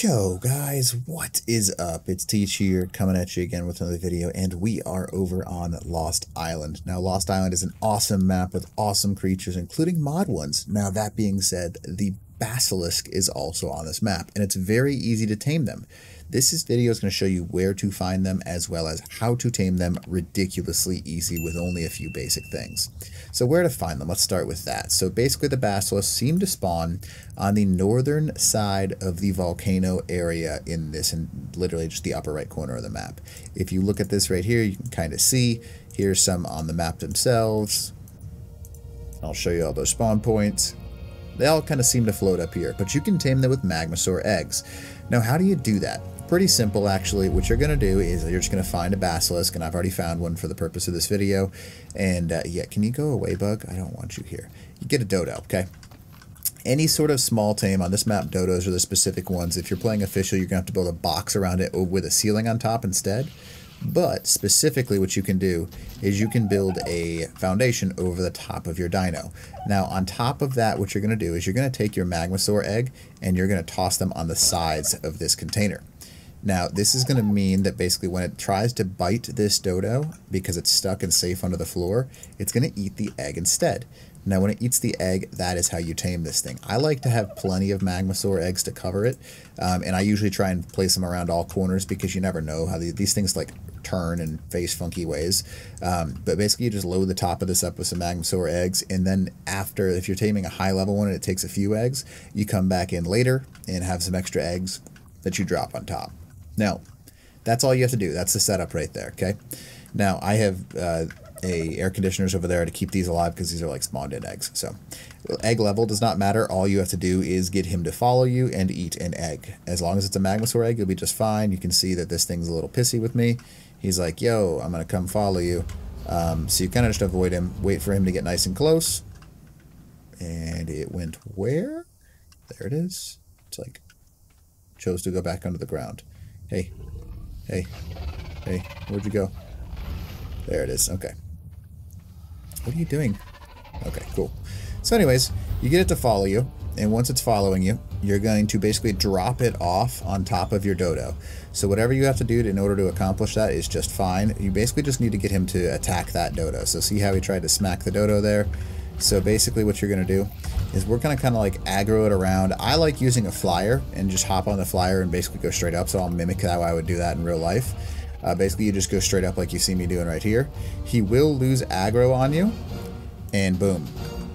Yo guys, what is up? It's Teach here coming at you again with another video and we are over on Lost Island. Now Lost Island is an awesome map with awesome creatures including mod ones. Now that being said, the Basilisk is also on this map and it's very easy to tame them. This video is going to show you where to find them as well as how to tame them ridiculously easy with only a few basic things. So where to find them? Let's start with that. So basically the basilisks seem to spawn on the northern side of the volcano area in this and literally just the upper right corner of the map. If you look at this right here, you can kind of see here's some on the map themselves. I'll show you all those spawn points. They all kind of seem to float up here, but you can tame them with Magmasaur eggs. Now, how do you do that? Pretty simple, actually. What you're going to do is you're just going to find a basilisk, and I've already found one for the purpose of this video. And uh, yeah, can you go away, bug? I don't want you here. You get a dodo, okay? Any sort of small tame on this map, dodos are the specific ones. If you're playing official, you're going to have to build a box around it with a ceiling on top instead. But specifically what you can do is you can build a foundation over the top of your dino. Now on top of that what you're going to do is you're going to take your Magmasaur egg and you're going to toss them on the sides of this container. Now this is going to mean that basically when it tries to bite this dodo because it's stuck and safe under the floor, it's going to eat the egg instead. Now when it eats the egg, that is how you tame this thing. I like to have plenty of Magmasaur eggs to cover it, um, and I usually try and place them around all corners because you never know how the, these things like turn and face funky ways. Um, but basically, you just load the top of this up with some Magmasaur eggs, and then after, if you're taming a high level one and it takes a few eggs, you come back in later and have some extra eggs that you drop on top. Now, that's all you have to do. That's the setup right there, okay? Now, I have uh, a air conditioners over there to keep these alive because these are like spawned in eggs. So egg level does not matter. All you have to do is get him to follow you and eat an egg. As long as it's a Magmasaur egg, you'll be just fine. You can see that this thing's a little pissy with me he's like, yo, I'm going to come follow you. Um, so you kind of just avoid him, wait for him to get nice and close. And it went where? There it is. It's like, chose to go back under the ground. Hey, hey, hey, where'd you go? There it is. Okay. What are you doing? Okay, cool. So anyways, you get it to follow you and once it's following you, you're going to basically drop it off on top of your dodo. So whatever you have to do in order to accomplish that is just fine. You basically just need to get him to attack that dodo. So see how he tried to smack the dodo there? So basically what you're going to do is we're going to kind of like aggro it around. I like using a flyer and just hop on the flyer and basically go straight up. So I'll mimic how I would do that in real life. Uh, basically you just go straight up like you see me doing right here. He will lose aggro on you and boom,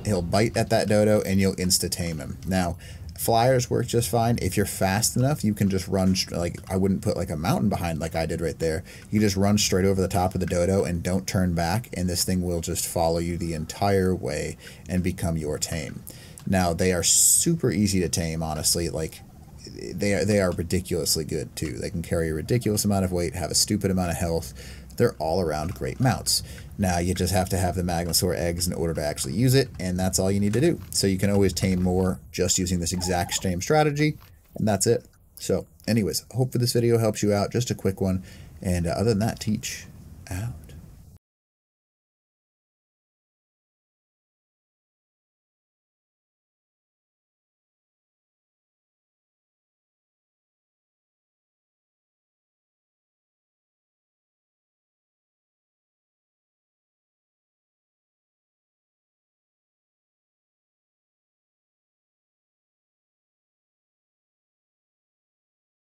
he'll bite at that dodo and you'll insta tame him. Now, flyers work just fine. If you're fast enough, you can just run, like, I wouldn't put like a mountain behind like I did right there. You just run straight over the top of the dodo and don't turn back, and this thing will just follow you the entire way and become your tame. Now, they are super easy to tame, honestly. Like, they are, they are ridiculously good too. They can carry a ridiculous amount of weight, have a stupid amount of health. They're all around great mounts. Now you just have to have the Magmasaur eggs in order to actually use it, and that's all you need to do. So you can always tame more just using this exact same strategy, and that's it. So anyways, hope for this video helps you out. Just a quick one. And uh, other than that, teach out.